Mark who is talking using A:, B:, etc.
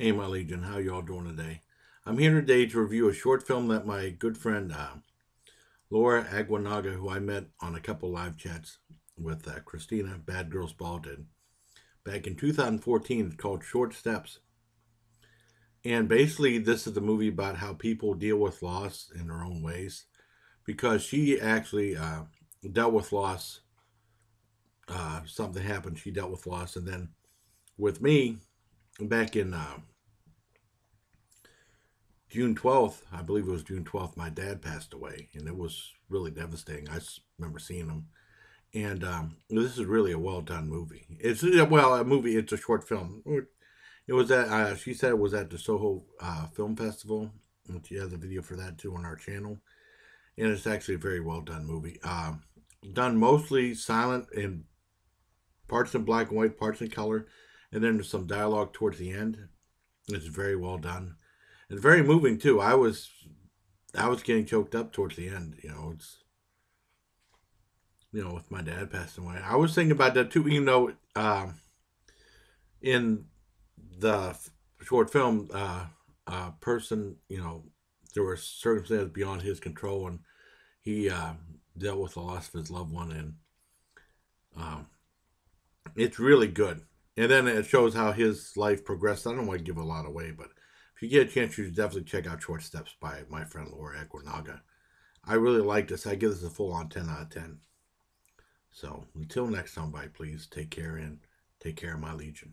A: Hey, my Legion, how y'all doing today? I'm here today to review a short film that my good friend uh, Laura Aquinaga, who I met on a couple live chats with uh, Christina Bad Girls Ball did back in 2014. It's called Short Steps. And basically, this is a movie about how people deal with loss in their own ways. Because she actually uh, dealt with loss. Uh, something happened, she dealt with loss. And then with me, back in uh, June 12th, I believe it was June 12th, my dad passed away, and it was really devastating. I remember seeing him. And um, this is really a well done movie. It's well, a movie. It's a short film. It was at. Uh, she said it was at the Soho uh, Film Festival. And she has a video for that too on our channel. And it's actually a very well done movie. Um, done mostly silent and parts in black and white, parts in color, and then there's some dialogue towards the end. It's very well done. It's very moving too. I was I was getting choked up towards the end. You know, it's you know, with my dad passing away. I was thinking about that too. You know, um, in the short film, uh, a person, you know, there were circumstances beyond his control, and he uh, dealt with the loss of his loved one, and um, it's really good. And then it shows how his life progressed. I don't want to give a lot away, but if you get a chance, you should definitely check out Short Steps by my friend Laura Aquinaga. I really like this. I give this a full on 10 out of 10. So until next time, bye, please take care and take care of my legion.